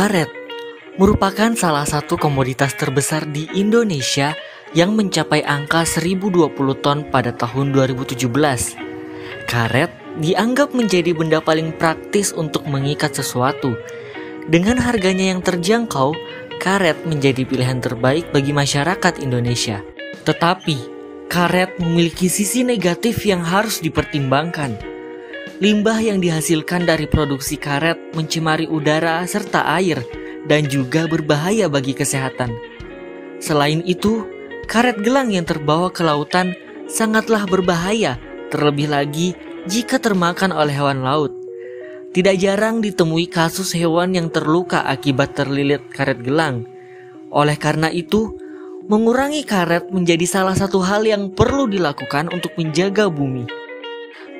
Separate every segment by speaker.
Speaker 1: Karet merupakan salah satu komoditas terbesar di Indonesia yang mencapai angka 1020 ton pada tahun 2017. Karet dianggap menjadi benda paling praktis untuk mengikat sesuatu. Dengan harganya yang terjangkau, karet menjadi pilihan terbaik bagi masyarakat Indonesia. Tetapi, karet memiliki sisi negatif yang harus dipertimbangkan. Limbah yang dihasilkan dari produksi karet mencemari udara serta air dan juga berbahaya bagi kesehatan. Selain itu, karet gelang yang terbawa ke lautan sangatlah berbahaya, terlebih lagi jika termakan oleh hewan laut. Tidak jarang ditemui kasus hewan yang terluka akibat terlilit karet gelang. Oleh karena itu, mengurangi karet menjadi salah satu hal yang perlu dilakukan untuk menjaga bumi.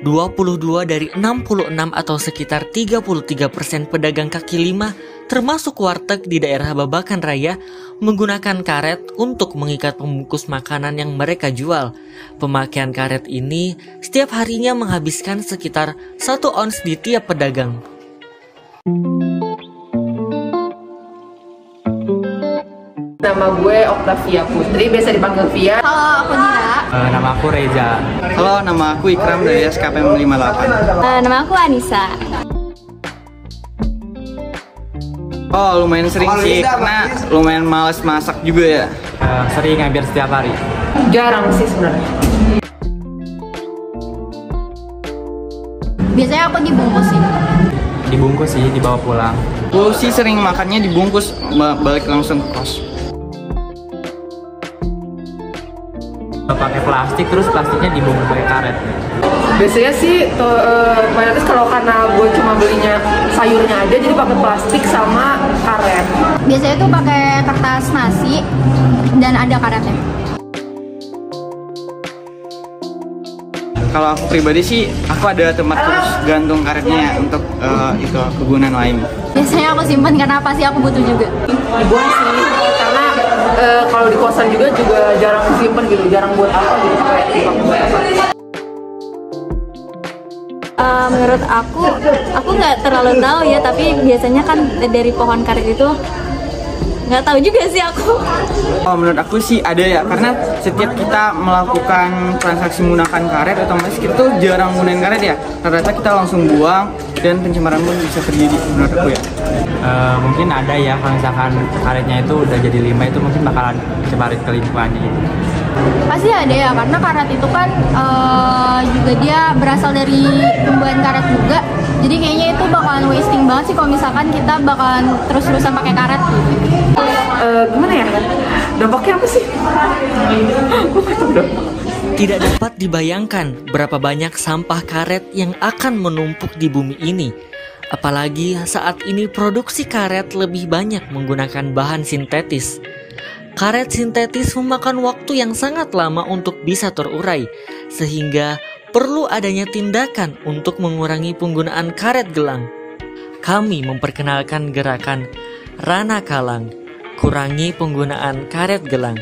Speaker 1: 22 dari 66 atau sekitar 33% pedagang kaki lima termasuk warteg di daerah Babakan Raya menggunakan karet untuk mengikat pembungkus makanan yang mereka jual. Pemakaian karet ini setiap harinya menghabiskan sekitar satu ons di tiap pedagang.
Speaker 2: Nama gue Octavia Putri, biasa dipanggil Via.
Speaker 3: Halo, aku Dira.
Speaker 4: Uh, nama aku Reza.
Speaker 5: Halo, nama aku Ikram dari SKPM 58.
Speaker 3: Uh, nama aku Anissa.
Speaker 5: Oh lumayan sering sih karena lumayan males masak juga ya.
Speaker 4: Uh, sering hampir setiap hari.
Speaker 2: Jarang sih sebenarnya.
Speaker 3: Biasanya aku dibungkus sih.
Speaker 4: Dibungkus sih, dibawa pulang.
Speaker 5: Aku sih sering makannya dibungkus balik langsung ke kos.
Speaker 4: Pakai plastik terus plastiknya dibungkus pakai karet.
Speaker 2: Biasanya sih uh, mayoritas kalau karena gue cuma belinya sayurnya aja jadi pakai plastik sama karet.
Speaker 3: Biasanya tuh pakai kertas nasi dan ada karetnya.
Speaker 5: Kalau aku pribadi sih aku ada tempat terus gantung karetnya ya, untuk uh, itu kegunaan lain.
Speaker 3: Biasanya aku simpan karena pasti aku butuh juga?
Speaker 2: Dibuang sih uh, kalau di kosan juga juga jarang simpen gitu jarang buat apa gitu.
Speaker 3: Uh, menurut aku, aku nggak terlalu tahu ya, tapi biasanya kan dari pohon karet itu nggak tahu juga sih aku.
Speaker 5: Oh menurut aku sih ada ya karena setiap kita melakukan transaksi menggunakan karet otomatis kita tuh jarang menggunakan karet ya rata-rata kita langsung buang dan pencemaran pun bisa terjadi menurut aku ya.
Speaker 4: Uh, mungkin ada ya kalau misalkan karetnya itu udah jadi limbah itu mungkin bakalan cemarin ke lingkungannya gitu.
Speaker 3: Pasti ada ya karena karet itu kan uh, juga dia berasal dari tumbuhan karet juga. Jadi kayaknya itu bakalan wasting banget sih kalau misalkan kita bakalan terus-terusan pakai karet.
Speaker 2: Uh, gimana ya? Dampaknya apa sih?
Speaker 1: Tidak dapat dibayangkan berapa banyak sampah karet yang akan menumpuk di bumi ini. Apalagi saat ini produksi karet lebih banyak menggunakan bahan sintetis. Karet sintetis memakan waktu yang sangat lama untuk bisa terurai, sehingga perlu adanya tindakan untuk mengurangi penggunaan karet gelang. Kami memperkenalkan gerakan Rana Kalang, kurangi penggunaan karet gelang.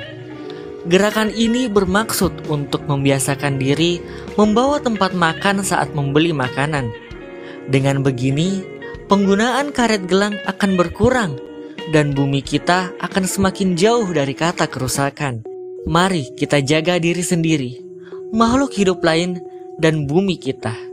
Speaker 1: Gerakan ini bermaksud untuk membiasakan diri membawa tempat makan saat membeli makanan. Dengan begini, penggunaan karet gelang akan berkurang dan bumi kita akan semakin jauh dari kata kerusakan. Mari kita jaga diri sendiri, makhluk hidup lain, dan bumi kita.